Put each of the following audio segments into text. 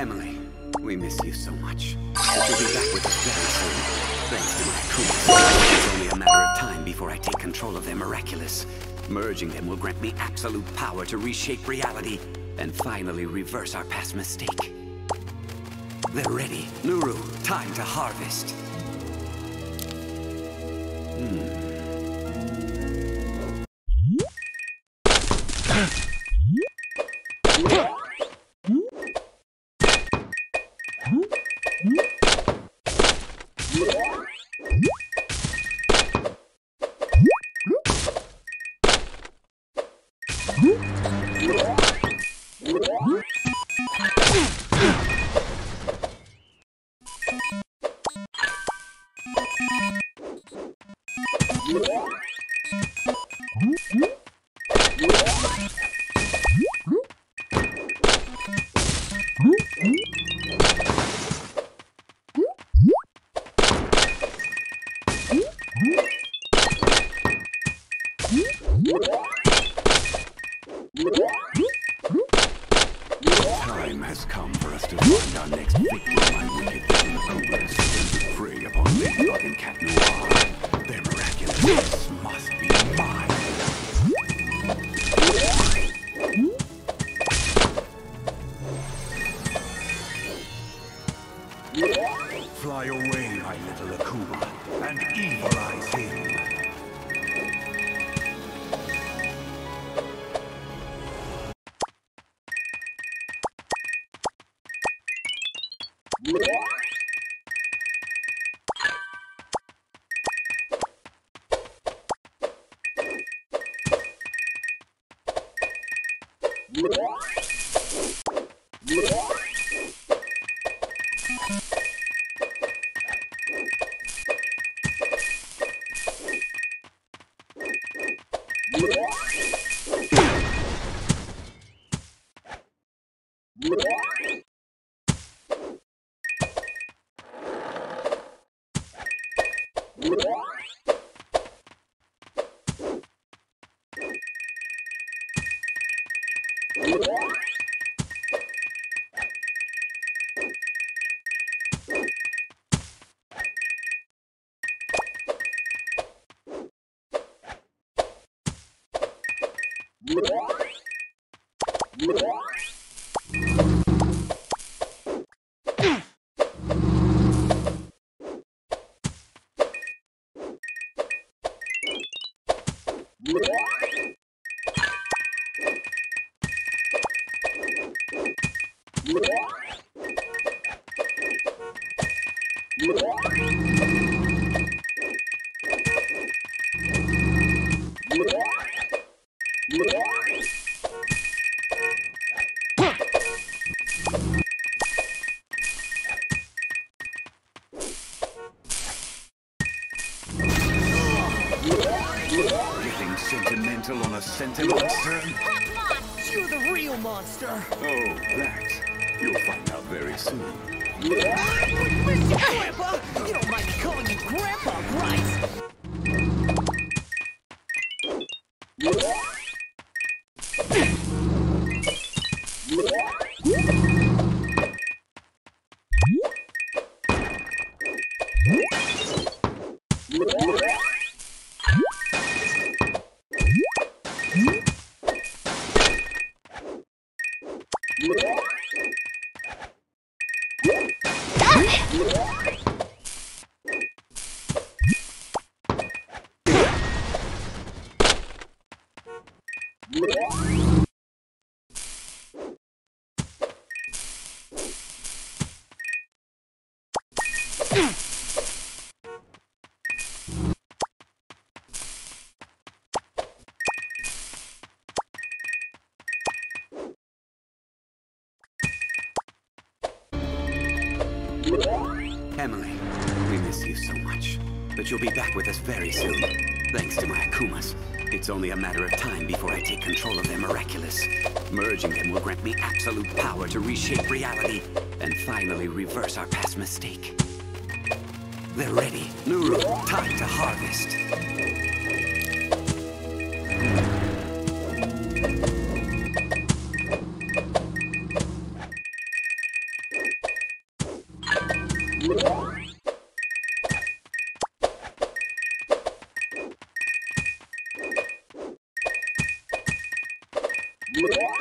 Emilie, we miss you so much. But you'll be back with us very soon. Thanks to my Akumas. It's only a matter of time before I take control of their miraculous. Merging them will grant me absolute power to reshape reality and finally reverse our past mistake. They're ready. Nooroo, time to harvest. Time Yeah. Fly away, my little Akuma, and evilize him. What? Getting sentimental on a? You're the real monster. Oh, that. You'll find out very soon. Grandpa, you don't mind me calling you Grandpa, right? Emilie, we miss you so much. But you'll be back with us very soon. Thanks to my Akumas. It's only a matter of time before I take control of their miraculous. Merging them will grant me absolute power to reshape reality and finally reverse our past mistake. They're ready. Nooroo, time to harvest. Yeah.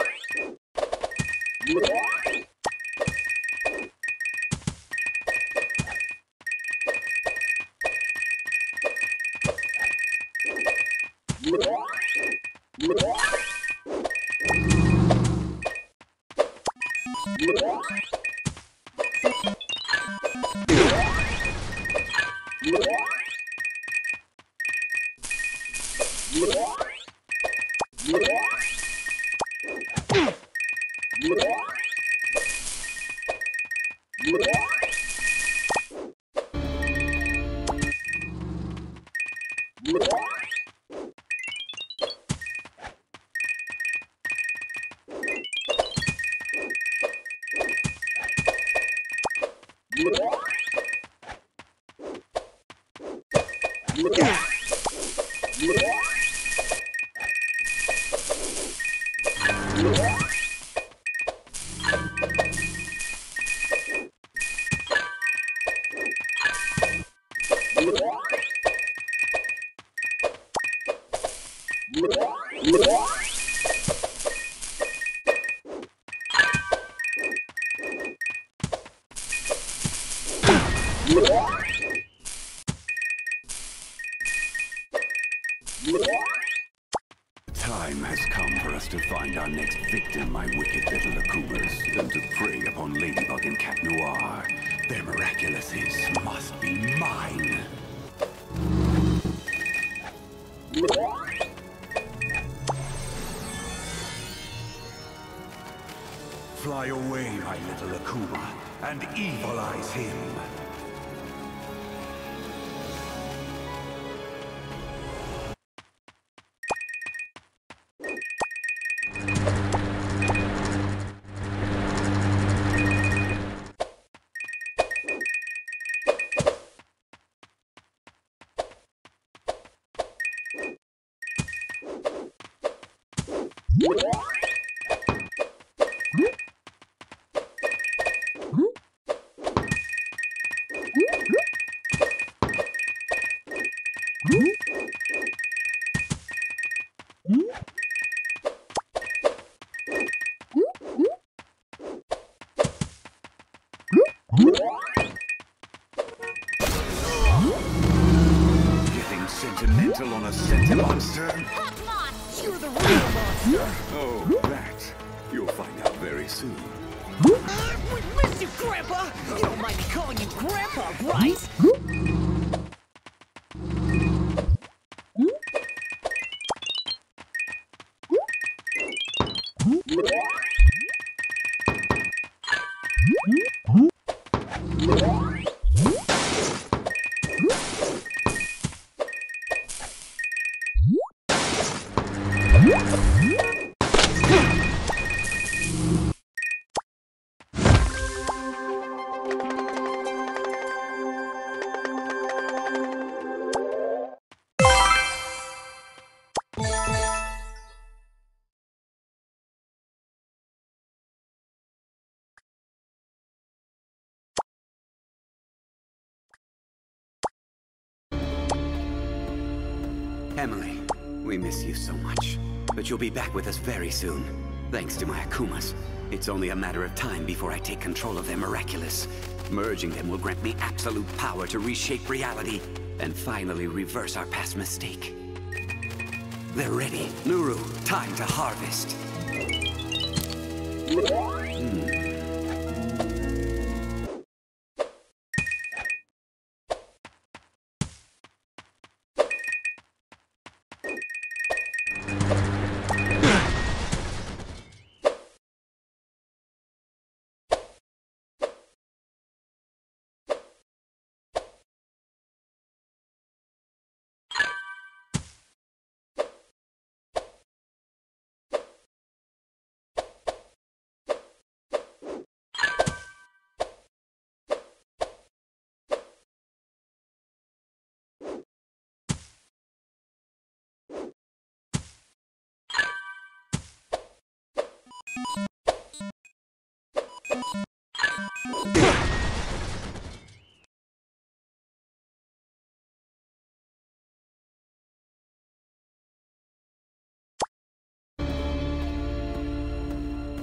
Yeah. Time has come for us to find our next victim, my wicked little Akumas, and to prey upon Ladybug and Cat Noir. Their miraculouses must be mine. Fly away, my little Akuma, and evilize him. Getting a senti monster? You're the real monster. Oh, that. You'll find out very soon. We miss you, Grandpa. You don't mind me calling you Grandpa, right? Hmm? Emilie, we miss you so much. But you'll be back with us very soon. Thanks to my Akumas. It's only a matter of time before I take control of their miraculous. Merging them will grant me absolute power to reshape reality and finally reverse our past mistake. They're ready. Nooroo, time to harvest. Hmm.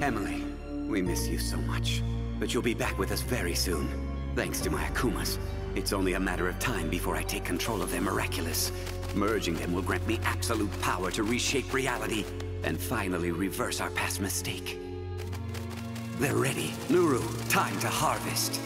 Emilie, we miss you so much. But you'll be back with us very soon. Thanks to my Akumas. It's only a matter of time before I take control of their miraculous. Merging them will grant me absolute power to reshape reality and finally reverse our past mistake. They're ready. Nooroo, time to harvest.